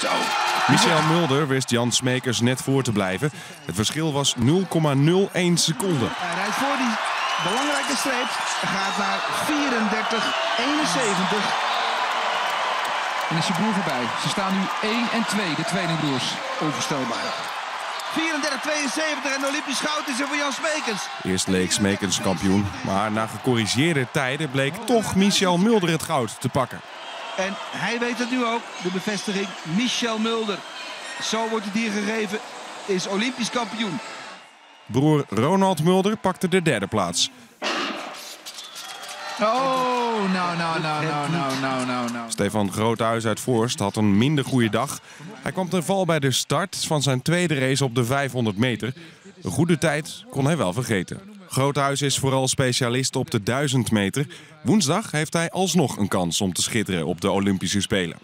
Zo. Michel Mulder wist Jan Smekers net voor te blijven. Het verschil was 0,01 seconden. Hij rijdt voor die belangrijke streep. Gaat naar 34, 71. En is zijn broer voorbij. Ze staan nu 1 en 2, de tweelingbroers. Onvoorstelbaar. 34, 72 en Olympisch goud is er voor Jan Smekens. Eerst leek Smekers kampioen, maar na gecorrigeerde tijden bleek toch Michel Mulder het goud te pakken. En hij weet het nu ook, de bevestiging. Michel Mulder. Zo wordt het hier gegeven. Is Olympisch kampioen. Broer Ronald Mulder pakte de derde plaats. Oh, nou, nou, nou, nou, nou, nou, nou, nou. Stefan Groothuis uit Voorst had een minder goede dag. Hij kwam ten val bij de start van zijn tweede race op de 500 meter. Een goede tijd kon hij wel vergeten. Groothuis is vooral specialist op de 1000 meter. Woensdag heeft hij alsnog een kans om te schitteren op de Olympische Spelen.